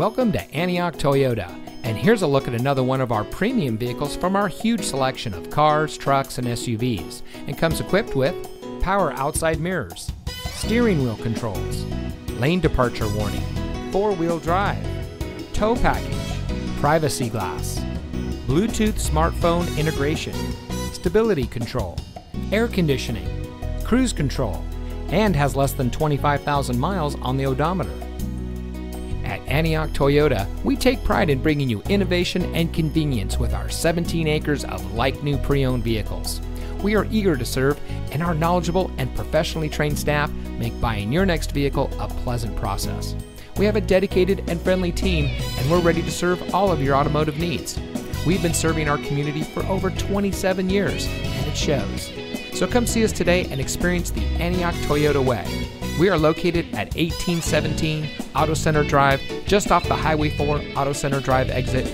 Welcome to Antioch Toyota, and here's a look at another one of our premium vehicles from our huge selection of cars, trucks, and SUVs, and comes equipped with power outside mirrors, steering wheel controls, lane departure warning, four wheel drive, tow package, privacy glass, Bluetooth smartphone integration, stability control, air conditioning, cruise control, and has less than 25,000 miles on the odometer. At Antioch Toyota, we take pride in bringing you innovation and convenience with our 17 acres of like new pre owned vehicles. We are eager to serve, and our knowledgeable and professionally trained staff make buying your next vehicle a pleasant process. We have a dedicated and friendly team, and we're ready to serve all of your automotive needs. We've been serving our community for over 27 years, and it shows. So come see us today and experience the Antioch Toyota way. We are located at 1817 Auto Center Drive, just off the Highway 4 Auto Center Drive exit